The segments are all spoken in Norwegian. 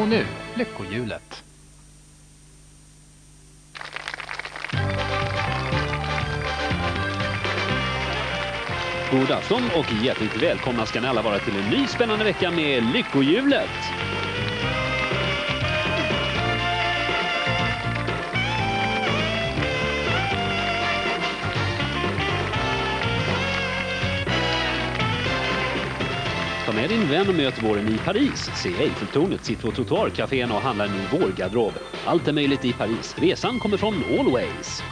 Och nu lyckohjulet. God afton och hjärtligt välkomna ska ni alla vara till en ny spännande vecka med Lyckohjulet. Med din vän och möt våren i Paris. Se Eiffeltornet, sitt på trottoarkafén och handla en ny vårgarderob. Allt är möjligt i Paris. Resan kommer från Always.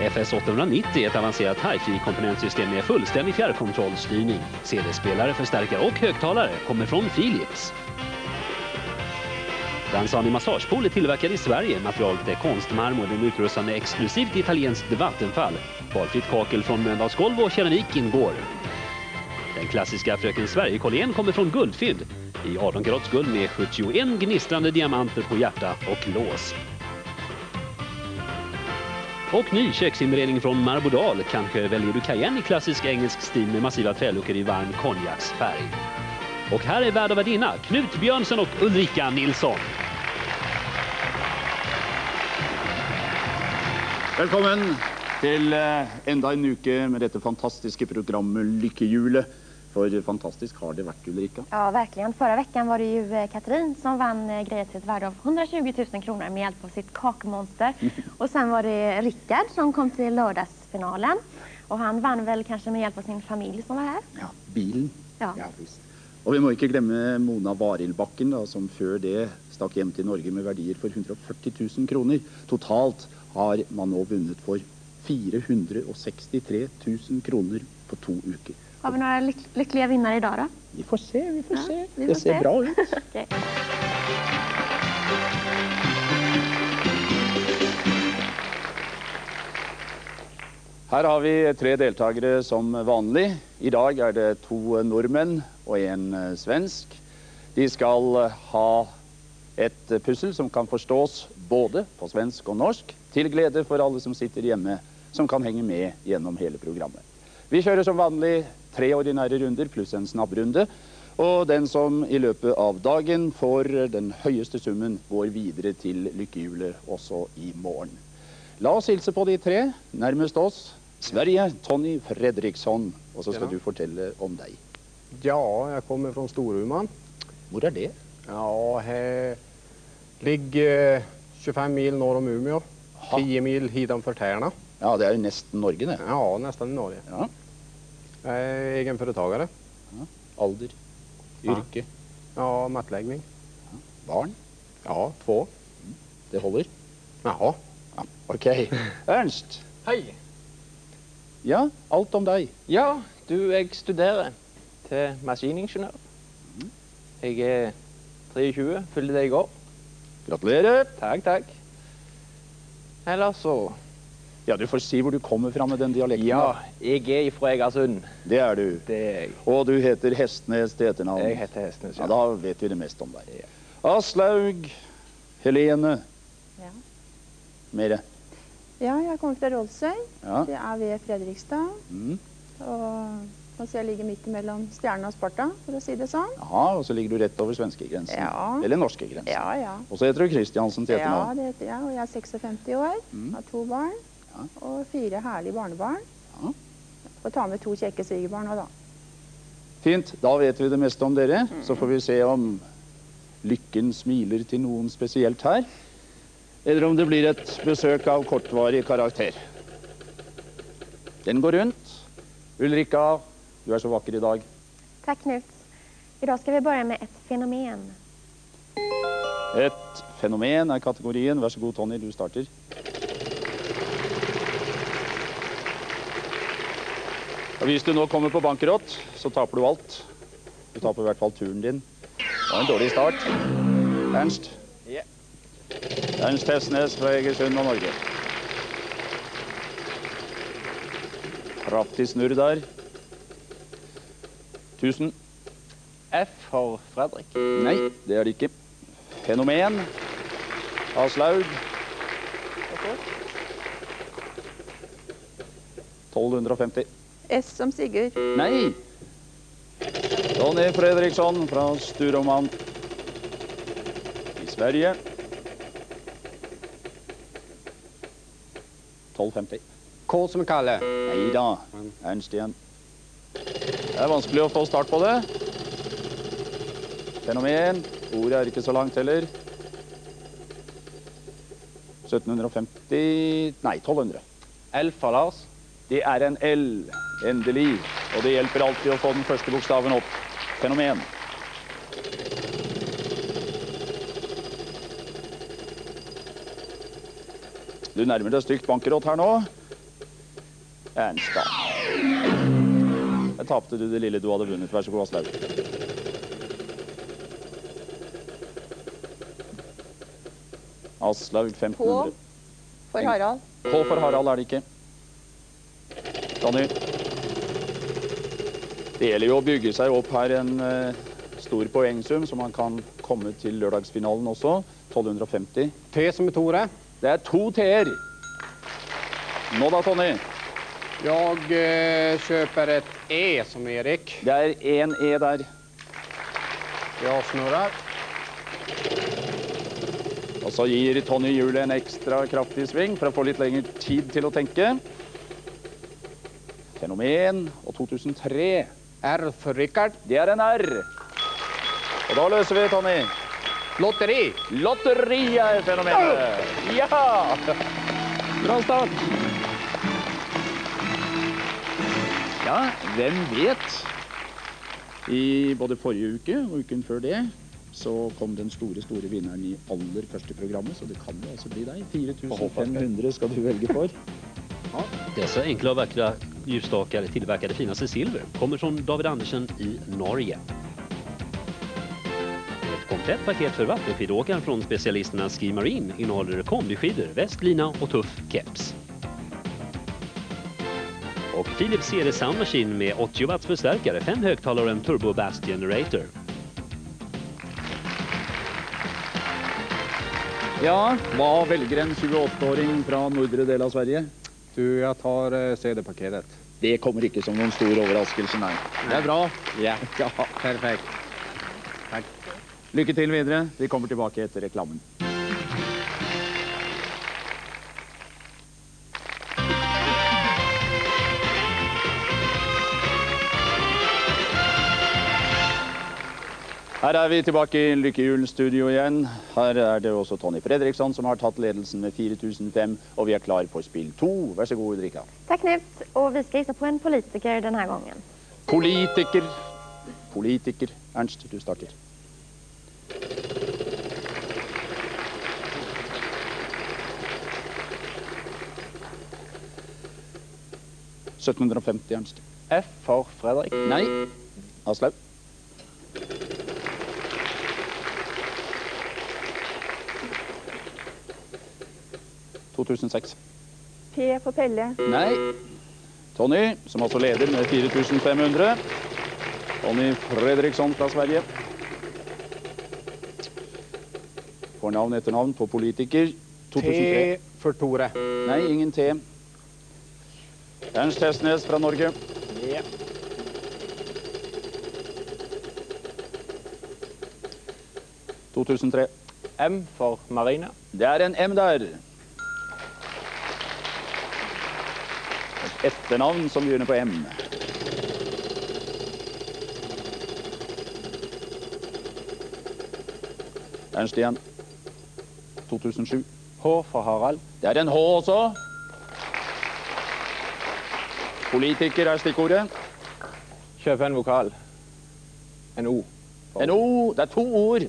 FS 890 är ett avancerat hi-fi-komponentsystem med fullständig fjärrkontrollstyrning. CD-spelare, förstärkare och högtalare kommer från Philips. Dansani Massagepool är tillverkad i Sverige. Materialet är konstmarmor. Den utrustande exklusivt italienskt vattenfall. Valfritt kakel från Mölndalsgolv och keramik ingår. Den klassiska Fröken Sverige-kollegen kommer från guldfynd i 18 karats guld med 71 gnistrande diamanter på hjärta och lås. Och ny köksinredning från Marbodal. Kanske väljer du Cayenne i klassisk engelsk stil med massiva träluckor i varm konjaksfärg. Och här är värd och värdinna Knut Björnsson och Ulrika Nilsson. Velkommen til eh, enda en uke med dette fantastiske programmet Lykkehjulet. For fantastisk har det vært, Ulrika. Ja, verkligen. Förra veckan var det ju eh, Katrin som vann greier grejer till ett värde av 120 000 kronor med hjälp av sitt kakmonster. Och sen var det Rickard som kom till lördagsfinalen. Och han vann väl kanske med hjälp av sin familj som var här. Ja, bilen. Ja. visst. Og vi må ikke glemme Mona Varildbakken, da, som før det stakk hjem til Norge med verdier for 140 000 kroner. Totalt har man nå vunnet for 463 000 kroner på to uker. Har vi noen lyk lykkelige vinnere i dag, da? Vi får se, vi får Ja, se. vi det ser se. bra ut. okay. Her har vi tre deltakere som vanlig. I dag er det to nordmenn og en eh, svensk. De skal ha et pussel som kan forstås både på svensk og norsk, til glede for alle som sitter hjemme, som kan henge med gjennom hele programmet. Vi kjører som vanlig tre ordinære runder pluss en snabbrunde. Og den som i løpet av dagen får den høyeste summen, går videre til lykkehjulet også i morgen. La oss hilse på de tre nærmest oss. Sverige, Tony Fredriksson. Og så skal Ja. du fortelle om deg. Ja, jeg kommer fra Storuman. Hvor er det? Ja, her ligger 25 mil nord om Umeå. 10 mil hidanfor Tärna. Ja, det er jo nesten Norge, det. Ja, nesten Norge. Ja. Jeg er Ja. Alder, Ja. yrke, Ja, mattlegging. barn. Ja, två. Det holder? Jaha. Ja. Ok. Ernst. Hei. Ja, alt om deg. Ja, du, jeg studerer til maskiningeniør. Jeg er 23, fyller det i går. Gratulerer. Takk, takk. Ellers så Ja, Du får si hvor du kommer fra med den dialekten. Ja, jeg er fra Egersund. Det er du. Det er jeg. Og du heter Hestnes til etternavn. Jeg heter Hestnes. Ja, ja. Da vet vi det mest om deg. Ja. Aslaug, Helene Ja. Mere. Ja, jeg kommer fra Rålsøy. Ja. Det er ved Fredrikstad. Mm. Og jeg ligger midt mellom Stjernen og Sparta, for å si det sånn. Ja, og så ligger du rett over svenskegrensen. Ja. Eller norskegrensen. Ja, ja. Og så heter du Kristiansen til Ja, det heter jeg. Og jeg er 56 år, Mm. har to barn Ja. og fire herlige barnebarn. Ja. Og ta med to kjekke svigerbarn òg, da. Fint, da vet vi det meste om dere. Så får vi se om lykken smiler til noen spesielt her. Eller om det blir et besøk av kortvarig karakter. Den går rundt. Ulrika, du er så vakker i dag. Takk, Knut. I dag skal vi börja med et fenomen. Et fenomen er kategorien. Vær så god, Tony, du starter. Hvis du nå kommer på bankerott, så taper du alt. Du taper i hvert fall turen din. Det var en dårlig start. Ernst? Ja. Ernst Hesnes fra Egersund og Norge. Kraftig snurr der. 1000. F for Fredrik. Nei, det er det ikke. Fenomen. Aslaug. 1250. S som Sigurd. Nei. Tony Fredriksson fra Sturoman i Sverige. 12,50. K som Kalle. Nei da, Ernst igjen. Det er vanskelig å få start på det. Fenomen. Ordet er ikke så langt heller. 1750 Nei, 1200. L for Lars. Det er en L. Endelig. Og det hjelper alltid å få den første bokstaven opp. Fenomen. Du nærmer deg stygt bankerott her nå. Ernstad. Der tapte du det lille du hadde vunnet. Vær så god, Aslaug. Aslaug 1500. På For Harald. På for Harald er det ikke. Danny. Det gjelder jo å bygge seg opp her en eh, stor poengsum, så man kan komme til lørdagsfinalen også. 1250. T som i Tore. Det er to T-er. Nå da, Tony. Jeg eh, kjøper et E som Erik. Det er én E der. Jag snurrer. Og så gir Tony hjulet en ekstra kraftig sving for å få litt lengre tid til å tenke. Fenomen og 2003. R for Richard. Det er en R. Og da løser vi, Tonny. Lotteri. Lotteri er fenomenet. Ja! Bra start. Ja, hvem vet? I både forrige uke og uken før det så kom den store, store vinneren i aller første programmet, så det kan jo altså bli deg. 4500 skal du velge for. Dessa enkla och vackra ljusstakar tillverkade finast i silver kommer från David Andersen i Norge. Ett komplett paket för vattenskidåkaren från specialisterna Ski Marine innehåller kombiskidor, väst, lina och tuff keps. Och Philips CD Sound Machine med 80 watts förstärkare, fem högtalare och en Turbo Bass Generator. Ja, hva velger en 28-åring fra nordre del av Sverige? Du, jeg tar eh, CD-pakketet. Det kommer ikke som noen stor overraskelse, nei. Det er bra. Ja. Perfekt. Takk. Lykke til videre. Vi kommer tilbake etter reklamen. Her er vi tilbake i Lykkehjul-studio igjen. Her er det også Tony Fredriksson som har tatt ledelsen med 4005, og vi er klar for spill to. Vær så god, Ulrika. Takk, Knut. Og vi skal gissa på en politiker denne gangen. Politiker. Politiker. Ernst, du starter. «1750, Ernst. F for Fredrik. Nei. Aslaug. «2006. P for Pelle. Nei. Tony, som altså leder med 4500. Tony Fredriksson fra Sverige. Fornavn etter navn på politiker. 2003. T for Tore. Nei, ingen T. Ernst Hestnes fra Norge. Ja. ...2003. M for Marina. Det er en M der. Etternavn som begynner på M. Ernst igjen. 2007. H for Harald. Det er en H også. Politiker er stikkordet. Kjøp en vokal. En O. En O. Det er to ord.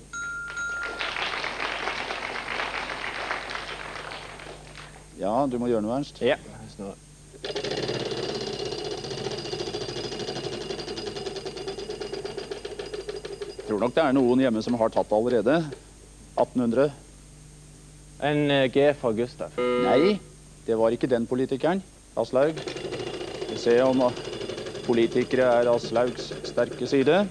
Ja, du må gjøre noe, Ernst. Ja. Tror nok det er noen hjemme som har tatt det allerede. 1800. En eh, G for Gustav. Nei, det var ikke den politikeren. Aslaug. Vi ser om uh, politikere er Aslaugs sterke side.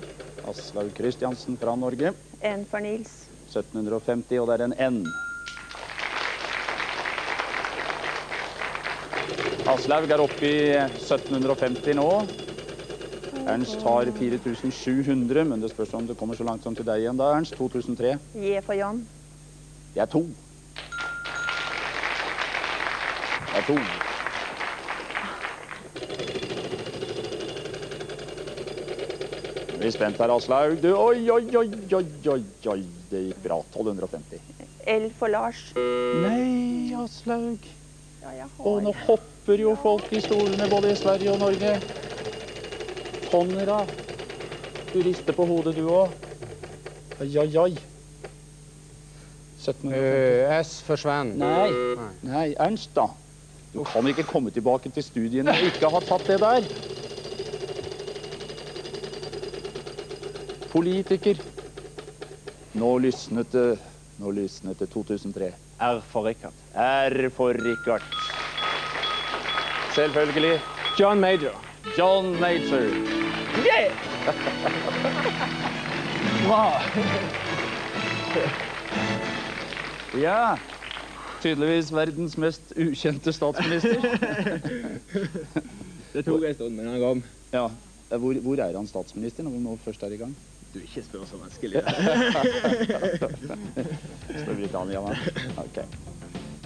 Aslaug Kristiansen fra Norge. En for Nils. 1750, og det er en N. Aslaug er oppe i 1750 nå. Ernst har 4700, men det spørs om det kommer så langt som til deg igjen da, Ernst. 2003. J for John. Det er to. Det er to. Vi er spent her, Aslaug. Du, oi, oi, oi, oi, oi, oi. Det gikk bra. 1250. L for Lars. Nei, Aslaug. Ja, Å, nå hopper jo folk i stolene både i Sverige og Norge. Konrad. Du rister på hodet, du òg. Oi, oi, oi. 1750. Eh, S forsvant. Nei. Nei, Ernst, da. Du kan ikke komme tilbake til studiene og ikke ha tatt det der. Politiker. Nå lysnet det. Nå lysnet det 2003. R for Richard. R for Richard. Selvfølgelig. John Major. John Major. Ja. Tydeligvis verdens mest ukjente statsminister. Det tok en stund, men han kom. Ja. Hvor, hvor er han statsminister når vi nå først er i gang? Du, ikke spør så vanskelig. Storbritannia, men. Ok.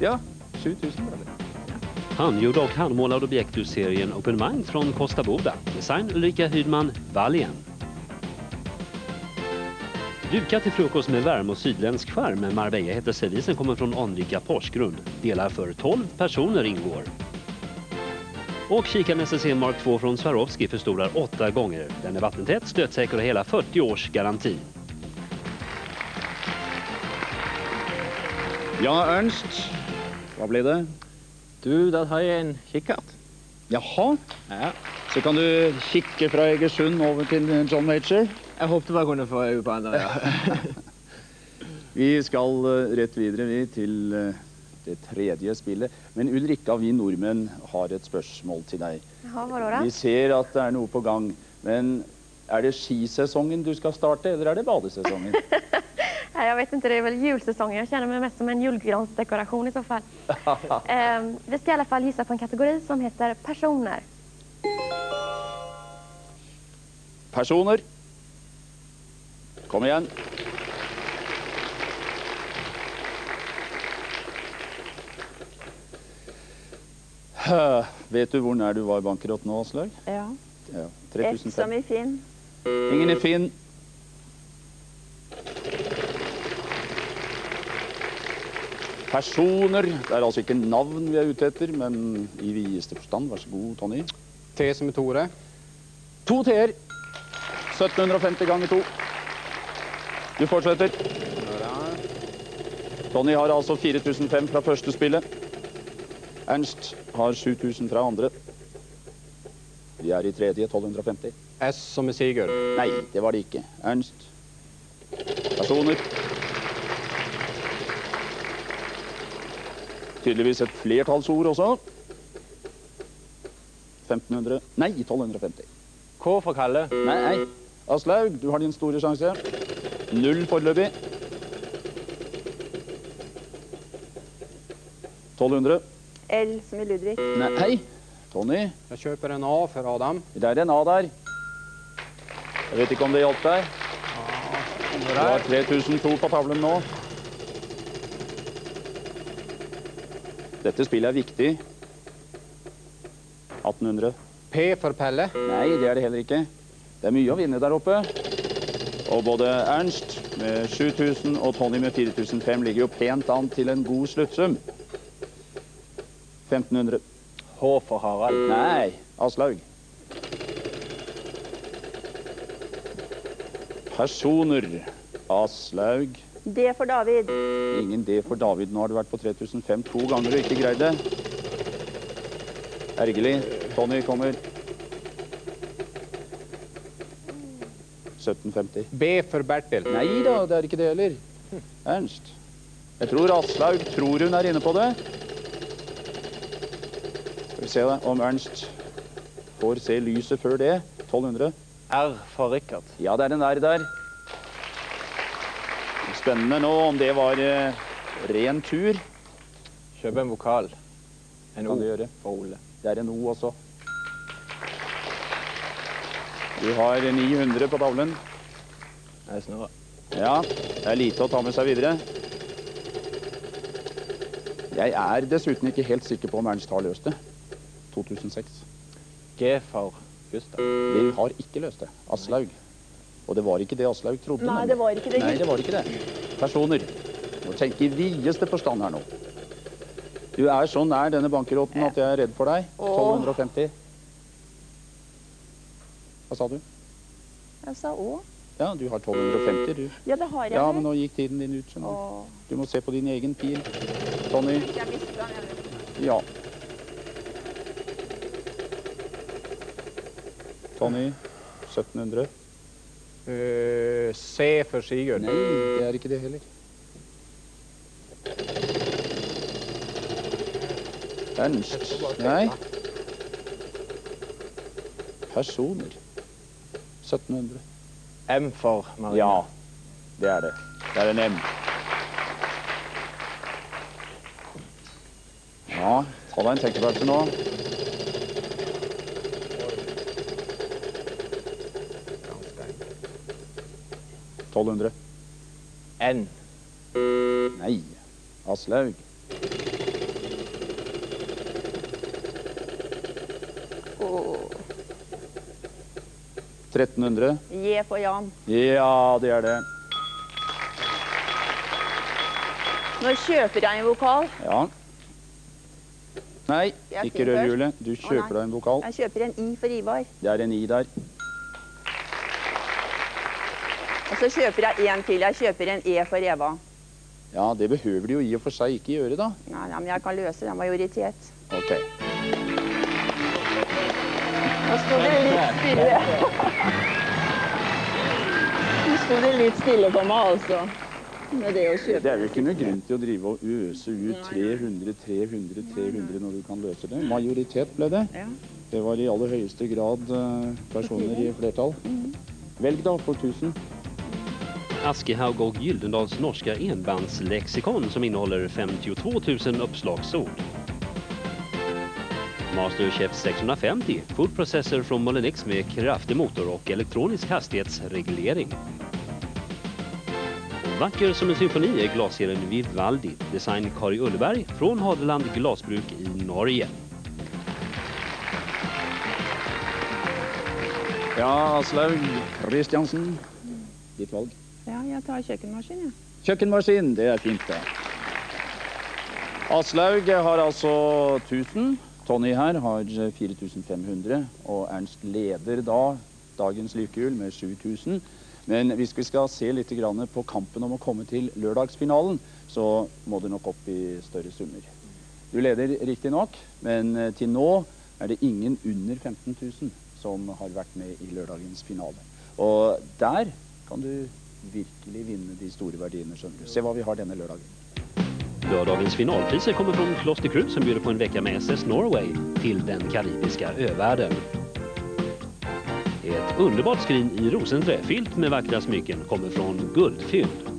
Ja, 7000 eller? Han gjorde och handmålade objekt ur serien Open Mind från Costa Boda. Design Ulrika Hydman Wallien. Duka till frukost med värme och sydländsk charm. Marbella heter servisen kommer från anrika Porsgrund. Delar för 12 personer ingår. Och kikaren SSC Mark II från Swarovski förstorar åtta gånger. Den är vattentät, stötsäker och hela 40 års garanti. Ja, Ernst. Hva ble det? Du, der har jeg en kikkert. Jaha. Ja. Så kan du kikke fra Egersund over til John Major. Jeg håpte bare kunne få øye på han ja. Vi skal eh, rett videre vi, til eh, det tredje spillet. Men Ulrikka, vi nordmenn har et spørsmål til deg. Jaha, hva? Vi ser at det er noe på gang. Men er det skisesongen du skal starte, eller er det badesesongen? Nej, jag vet inte, det är väl julsäsongen. Jag känner mig mest som en julgransdekoration i så fall. eh, vi ska i alla fall gissa på en kategori som heter personer. Personer. Kom igjen. Vet du hvor nær du var bankerott nå, Aslaug? Ja. Ja, 3005. som i Finn. Ingen i Finn. Personer. Det er altså ikke navn vi er ute etter, men i videste forstand. Vær så god, Tony. T som i Tore. To T-er. 1750 ganger to. Du fortsetter. Tony har altså 4005 fra første spillet. Ernst har 7000 fra andre. Vi er i tredje, 1250. S som i Sigurd. Nei, det var det ikke. Ernst. Personer. Tydeligvis et flertallsord også. 1500. Nei, 1250. K for Kalle. Nei, nei. Aslaug, du har din store sjanse. Null foreløpig. 1200. L som i Ludvig. Nei, hei. Tony, Jeg kjøper en A for Adam. det er en A der. Jeg vet ikke om det hjalp deg. Du har 3002 på tavlen nå. Dette spillet er viktig. 1800. P for Pelle. Nei, det er det heller ikke. Det er mye å vinne der oppe. Og både Ernst med 7000 og Tony med 4005 ligger jo pent an til en god sluttsum. 1500. H for Harald. Nei, Aslaug. Personer. Aslaug. D for David. Ingen D for David. Nå har du vært på 3005 to ganger og ikke greid det. Ergerlig. Tony kommer. 1750. B for Bertil. Nei da, det er ikke det heller. Ernst. Jeg tror Aslaug tror hun er inne på det. Skal vi se da, om Ernst får se lyset før det. 1200. R for Rikard. Ja, det er en R der. Spennende nå om det var eh, ren tur. Kjøp en vokal. En O gjøre. for Ole. Det er en O også. Du har 900 på tavlen. Det er snurre. Ja, det er lite å ta med seg videre. Jeg er dessuten ikke helt sikker på om Ernst har løst det. 2006. G for Gustav. Vi har ikke løst det. Aslaug. Og det var ikke det Aslaug trodde. Nei, det var ikke det. Nei, det var ikke det. Personer. Må tenke i videste forstand her nå. Du er så nær denne bankerotten at jeg er redd for deg. Åh. 1250. Hva sa du? Jeg sa å. Ja, du har 1250, du. Ja, det har jeg. Ja, men nå gikk tiden din ut. skjønner du. Må se på din egen pil. Tony. Jeg mistet den, jeg. Ja. Tony. 1700. Eh, C for Sigurd. Nei, det er ikke det heller. Ernst. Nei. Personer. 1700. M for Marina. Ja, det er det. Det er en M. Ja, ta deg en tenkepause nå. 1200. N. Nei. Aslaug. Åh. 1300. J for Jan. Ja, det er det. Nå kjøper jeg en vokal. Ja. Nei, ikke rør hjulet. Du kjøper deg en vokal. Jeg kjøper en I for Ivar. Det er en I der. Og så kjøper jeg en til. Jeg kjøper en E for Eva. Ja, det behøver de jo i og for seg ikke gjøre, da. Nei, nei, men jeg kan løse den majoritet. Ok. Nå sto det litt stille. Nå sto det litt stille på meg, altså. Med det å Det er jo ikke noe grunn til å drive og øse ut 300, 300, 300 når du kan løse det. Majoritet ble det. Det var i aller høyeste grad eh, personer i flertall. Velg da for 1000. Aschehoug och Gyldendals norska enbandslexikon som innehåller 52 000 uppslagsord. Masterchef 650, food processor från Molinix med kraftig motor och elektronisk hastighetsreglering. Vacker som en symfoni är glasserien Vivaldi, design Kari Ulleberg från Hadeland glasbruk i Norge. Ja, Aslaug Kristiansen. Ditt valg. Ja, jeg tar kjøkkenmaskin, jeg. Kjøkkenmaskin, det er fint det. Aslaug har altså 1000. Tony her har 4500. Og Ernst leder da dagens lykkehjul med 7000. Men hvis vi skal se litt på kampen om å komme til lørdagsfinalen, så må det nok opp i større summer. Du leder riktignok, men eh, til nå er det ingen under 15 000 som har vært med i lørdagens finale. Og der kan du virkelig vinne de store verdiene, skjønner du. Se hva vi har denne lørdagen. Lørdagens finalpriser kommer fra Kloster Krut som byr på en vecka med SS Norway til den karibiske övärlden. Et underbart skrin i rosentre fyllt med vackra smycken kommer fra Guldfynd.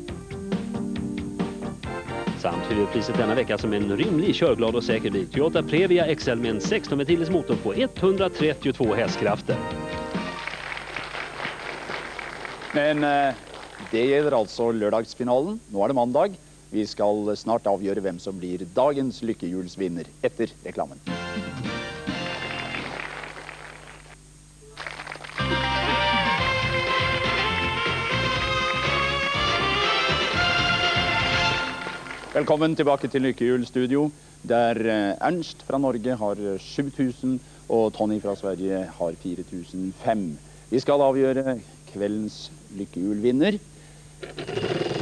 Samt huvudpriset denne vecka som en rymlig, körglad och säker bil. Toyota Previa XL med en 16 ventilers motor på 132 hästkrafter. Men eh, det gjelder altså lørdagsfinalen. Nå er det mandag. Vi skal snart avgjøre hvem som blir dagens lykkehjulsvinner etter reklamen. Velkommen tilbake til Lykkehjul studio, der eh, Ernst fra Norge har 7000 og Tony fra Sverige har 4005. Vi skal avgjøre kveldens lykkehjulvinner.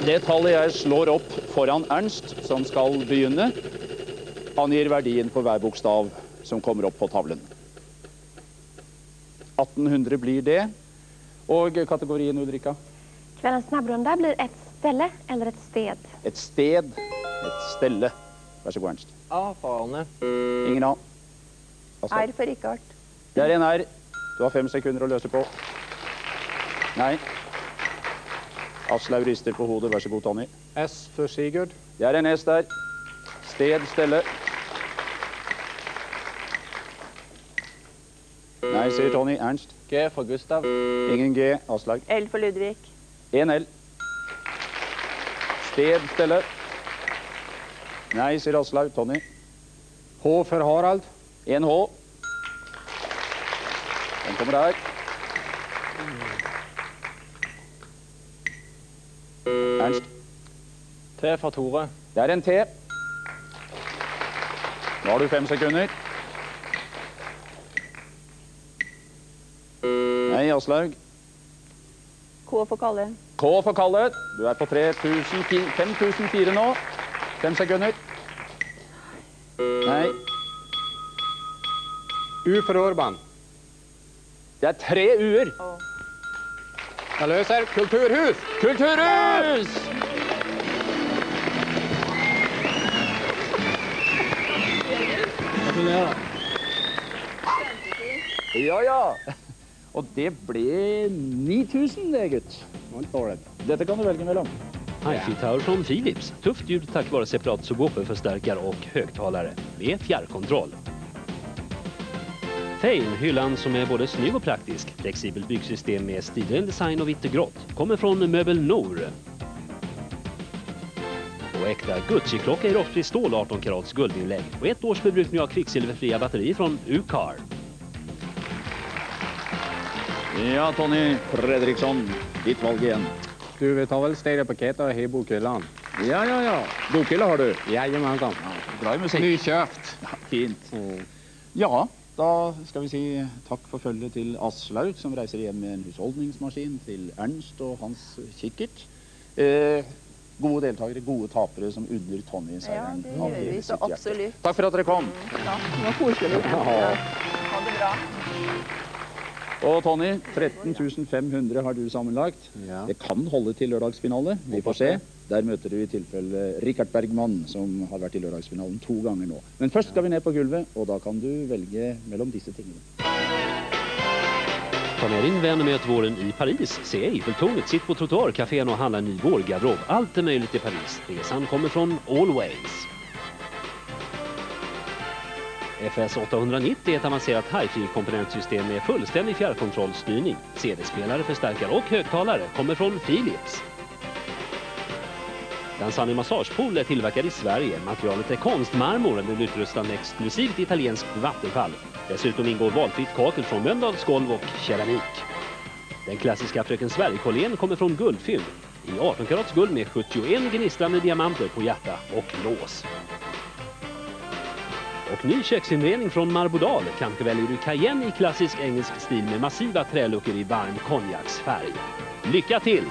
Det tallet jeg slår opp foran Ernst, som skal begynne, angir verdien på hver bokstav som kommer opp på tavlen. 1800 blir det. Og kategorien Ulrika? Kveldens snabbrunde blir et stelle eller et sted. Et sted, et stelle. Vær så god, Ernst. A for. Ingen A. R for Rikard. Det er en R. Du har fem sekunder å løse på. Nei. Aslaug rister på hodet. Vær så god, Tony. S for Sigurd. Det er en S der. Sted, stelle. Nei, sier Tony. Ernst. G for Gustav. Ingen G. Aslaug. L for Ludvig. En L. Sted, Stelle. Nei, sier Aslaug. Tony. H for Harald. En H. Den kommer der. T for Tore. Det er en T. Nå har du fem sekunder. Nei, Aslaug. K for Kalle. K for Kalle. Du er på 3000, 5004 nå. Fem sekunder. Nei, U for Urban. det er tre u-er. Jeg løser kulturhus. Kulturhus! Ja, ja. Og det ble 9000 det, gutt. Dette kan du velge mellom. Hi-Fi-Tower från Philips. Tufft ljud tack vare separat subwooferförstärkare och högtalare med fjärrkontroll. Fame, hyllan som är både snygg och praktisk. Flexibelt byggsystem med stilren design och vitt och grått. Kommer från Möbel Nor. Och äkta Gucci-klocka i rostfri stål 18 karats guldinlägg. Och ett års förbrukning av kvicksilverfria batterier från U-Car. Ja, Tony Fredriksson. Ditt valg igjen. Du, vi tar vel stereopaketet i bokhyllene. Ja, ja, ja. Bokhylla har du. Jajamensan. Bra i musikk. Ja, Fint. Ja, da skal vi si takk for følget til Aslaug, som reiser hjem med en husholdningsmaskin, til Ernst og hans kikkert. Eh, gode deltakere, gode tapere som unner Tony Ja, det gjør vi så absolutt. Takk for at dere kom. Ja, det var koselig. Ja. Ha det bra. Og Tony, 13 500 har du sammenlagt. Ja. Det kan holde til lørdagsfinale. Vi får se. Der møter du i tilfelle Richard Bergman, som har vært i lørdagsfinalen to ganger nå. Men først skal vi ned på gulvet, og da kan du velge mellom disse tingene. Ta med din vän och möt våren i Paris. Se Eiffeltornet, sitt på trottoarkafén och handla en ny vårgarderob. Allt är möjligt i Paris. Resan kommer från Allways. FS 890 är ett avancerat hi-fi-komponentsystem med fullständig fjärrkontrollstyrning. CD-spelare, förstärkare och högtalare kommer från Philips. Dansani Massagepool är tillverkad i Sverige. Materialet är konstmarmor. Den utrustad med exklusivt italienskt vattenfall. Dessutom ingår valfritt kakel från Mölndals golv och keramik. Den klassiska Fröken Sverige-kollén kommer från guldfynd i 18 karats guld med 71 gnistrande diamanter på hjärta och lås. Och ny köksinredning från Marbodal. Kanske väljer du Cayenne i klassisk engelsk stil med massiva träluckor i varm konjaksfärg. Lycka till!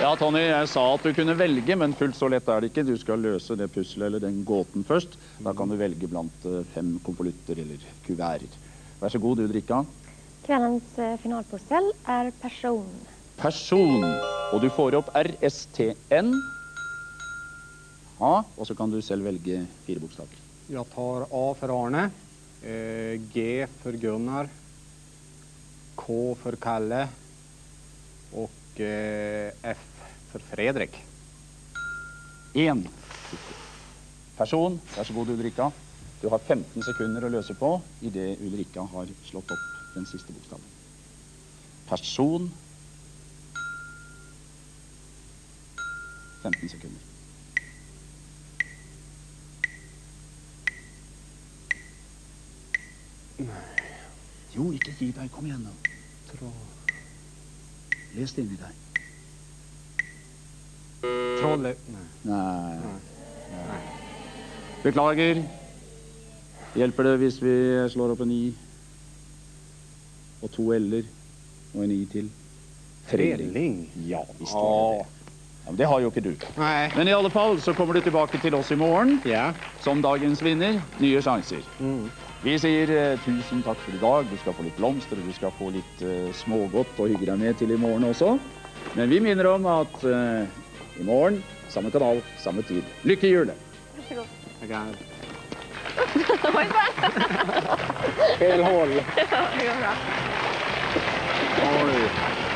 Ja, Tony, jeg sa at du kunne velge, men fullt så lett er det ikke. Du skal løse det pusselet eller den gåten først. Da kan du velge blant eh, fem konvolutter eller kuverter. Vær så god, du drikka. Kveldens eh, finalpussel är person. Person. Og du får opp RSTN. Ja, og så kan du selv velge fire bokstaver. Jeg tar A for Arne. Eh, G for Gunnar. K for Kalle. Och eh, F för Fredrik. Én. Person. Vær så god, Ulrikka. Du har 15 sekunder å løse på idet Ulrikka har slått opp den siste bokstaven. Person. 15 sekunder. Jo, ikke gi deg. Kom igjen, nå. Les det inni deg. Trolle... Nej. Nei. Nei. Beklager. Hjelper det hvis vi slår opp en i? Og to l-er og en i til? Trelling? Ja, visst var det det. Ja, men det har jo ikke du. Nei. Men i alle fall så kommer du tilbake til oss i morgen Ja. som dagens vinner. Nye sjanser. Mm. Vi sier uh, tusen takk for i dag. Du skal få litt blomster, og du skal få litt uh, smågodt å hygge deg med til i morgen også. Men vi minner om at eh, i morgen, samme kanal, samme tid. Lykke i julet! Varsågod. Tackar. Ja. Det går bra. Oi.